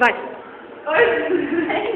Vai.